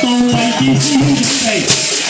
Don't like it, you.